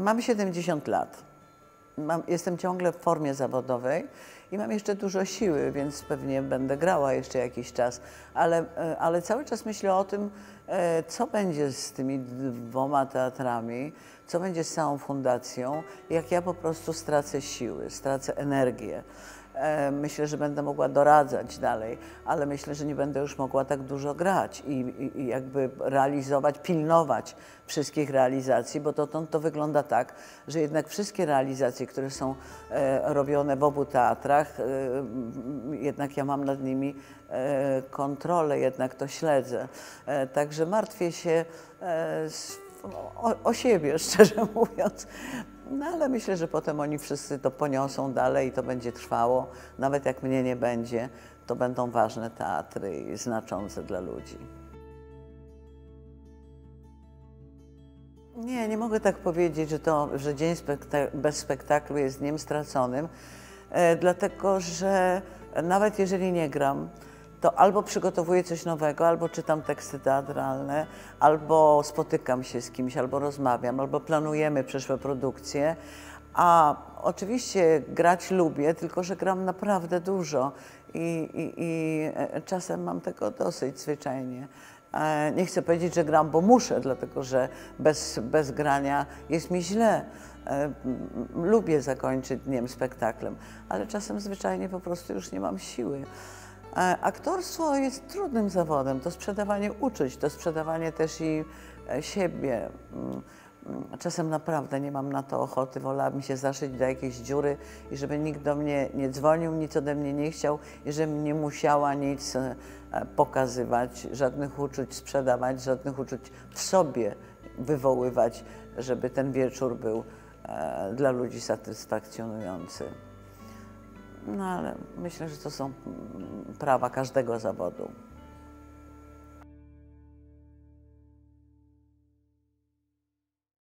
Mam 70 lat. Mam, jestem ciągle w formie zawodowej i mam jeszcze dużo siły, więc pewnie będę grała jeszcze jakiś czas, ale, e, ale cały czas myślę o tym, e, co będzie z tymi dwoma teatrami, co będzie z całą fundacją, jak ja po prostu stracę siły, stracę energię. E, Myślę, że będę mogła doradzać dalej, ale myślę, że nie będę już mogła tak dużo grać i, i, i jakby realizować, pilnować wszystkich realizacji, bo dotąd to wygląda tak, że jednak wszystkie realizacje, które są e, robione w obu teatrach, e, jednak ja mam nad nimi e, kontrolę, jednak to śledzę. E, także martwię się e, o, o siebie, szczerze mówiąc. No ale myślę, że potem oni wszyscy to poniosą dalej i to będzie trwało. Nawet jak mnie nie będzie, to będą ważne teatry i znaczące dla ludzi. Nie, nie mogę tak powiedzieć, że, to, że Dzień spekta- bez spektaklu jest dniem straconym, e, dlatego że nawet jeżeli nie gram, to albo przygotowuję coś nowego, albo czytam teksty teatralne, albo spotykam się z kimś, albo rozmawiam, albo planujemy przyszłe produkcje. A oczywiście grać lubię, tylko że gram naprawdę dużo i, i, i e, czasem mam tego dosyć zwyczajnie. E, Nie chcę powiedzieć, że gram, bo muszę, dlatego że bez, bez grania jest mi źle. E, Lubię zakończyć dniem spektaklem, ale czasem zwyczajnie po prostu już nie mam siły. E, Aktorstwo jest trudnym zawodem, to sprzedawanie uczuć, to sprzedawanie też i e, siebie. Mm, mm, Czasem naprawdę nie mam na to ochoty, wolałabym się zaszyć do jakiejś dziury i żeby nikt do mnie nie dzwonił, nic ode mnie nie chciał i żebym nie musiała nic e, pokazywać, żadnych uczuć sprzedawać, żadnych uczuć w sobie wywoływać, żeby ten wieczór był dla ludzi satysfakcjonujący. No ale myślę, że to są mm, prawa każdego zawodu.